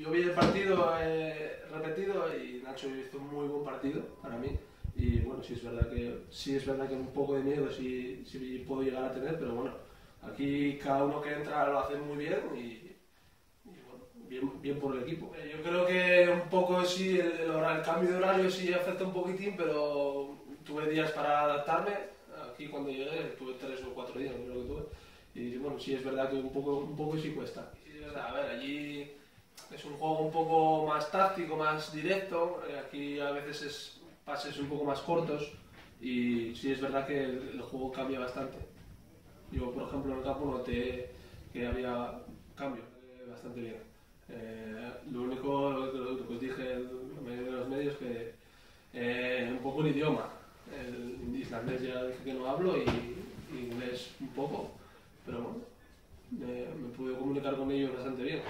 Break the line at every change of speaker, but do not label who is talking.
yo vi el partido eh, repetido y Nacho hizo un muy buen partido para mí. Y bueno, sí es verdad que sí es verdad que un poco de miedo sí, sí puedo llegar a tener, pero bueno, aquí cada uno que entra lo hace muy bien y, bien, bien por el equipo. Eh, Yo creo que un poco sí el, el el cambio de horario sí afecta un poquitín, pero tuve días para adaptarme. Aquí cuando llegué tuve tres o cuatro días, creo que tuve. Y bueno, sí es verdad que un poco, un poco sí cuesta. Sí, es verdad, a ver, allí juego un poco más táctico, más directo. eh, Aquí a veces es pases un poco más cortos y sí es verdad que el, el juego cambia bastante. Yo, por ejemplo, en el campo noté que había cambio eh, bastante bien. Eh, lo único que- os dije en mayoría de los medios que eh, un poco el idioma. El islandés ya dije que no hablo y, y inglés un poco, pero bueno, me pude comunicar con ellos bastante bien.